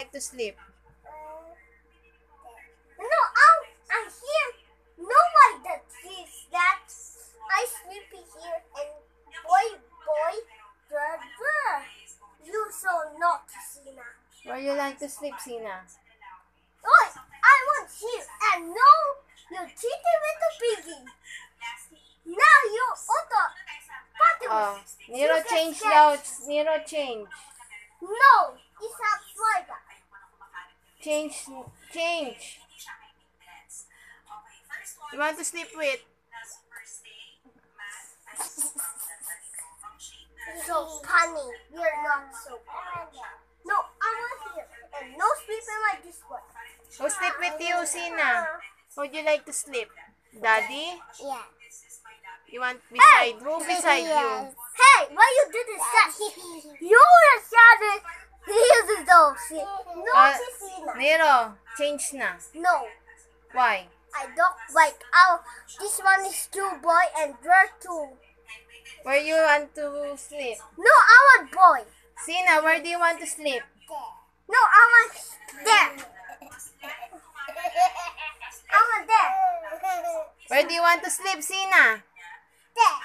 like to sleep? No, I'm, I'm here. Nobody that sees that. I sleepy here and boy, boy, brr. You so not Xena. Where you like to sleep, Xena? Oh, I want here and no, you cheated with the piggy. Now you auto. Oh, Nero change daw. Nero change. No, it's not Florida. Change. Change. You want to sleep with? So funny. You're not so funny. No, I want here and no sleeping like this one. Who sleep with you, Xena? Would you like to sleep? Daddy? Yeah. You want beside? Who beside you? Hey, why you do this? Dog. No, Uh, Xena. Nero, change na. No, Why? I don't like our. This one is two boy and there two. Where you want to sleep? No, I want boy. Xena, where do you want to sleep? There. No, I want there. I want there. Where do you want to sleep, Xena? There.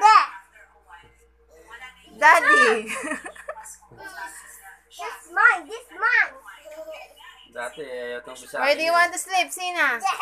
There. Daddy. This mine. This mine. Dati, ayaw itong bisa. where do you want to sleep, Xena? There.